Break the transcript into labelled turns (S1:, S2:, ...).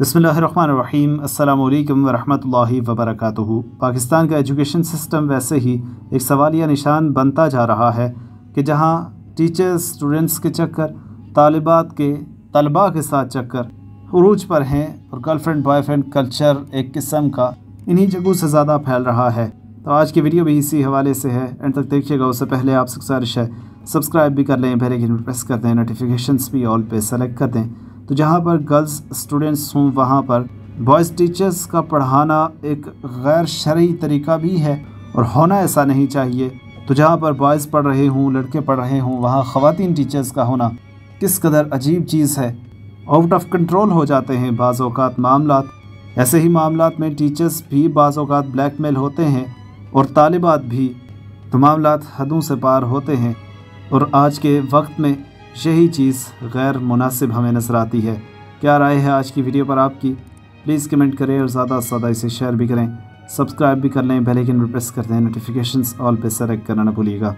S1: बसमीम अल्लाम वरहमल वबरक पाकिस्तान का एजुकेशन सिस्टम वैसे ही एक सवालिया निशान बनता जा रहा है कि जहाँ टीचर्स, स्टूडेंट्स के चक्कर, तालिबात के, तलबा के साथ चक्कर उरूज पर हैं और गर्लफ्रेंड, बॉयफ्रेंड कल्चर एक किस्म का इन्हीं जगहों से ज़्यादा फैल रहा है। तो आज की वीडियो भी इसी हवाले से है। एंड तक देखिएगा, उससे पहले आप गुजारिश है, सब्सक्राइब भी कर लें। बेल प्रेस कर दें। नोटिफिकेशन भी ऑल पे सेलेक्ट कर दें। तो जहाँ पर गर्ल्स स्टूडेंट्स हों, वहाँ पर बॉयज़ टीचर्स का पढ़ाना एक गैर शर्य तरीका भी है और होना ऐसा नहीं चाहिए। तो जहाँ पर बॉयज़ पढ़ रहे हों, लड़के पढ़ रहे हों, वहाँ ख़वातीन टीचर्स का होना किस कदर अजीब चीज़ है। आउट ऑफ़ कंट्रोल हो जाते हैं बाज़ अवत मामला ऐसे ही मामला में टीचर्स भी बाज़ अवत ब्लैकमेल होते हैं और तालिबात भी। तो मामला हदों से पार होते हैं और आज के वक्त में यही चीज़ गैर मुनासिब हमें नज़र आती है। क्या राय है आज की वीडियो पर आपकी? प्लीज़ कमेंट करें और ज़्यादा से ज़्यादा इसे शेयर भी करें। सब्सक्राइब भी कर लें बेल आइकन पर प्रेस कर दें नोटिफिकेशन ऑल पे सेलेक्ट करना ना भूलिएगा।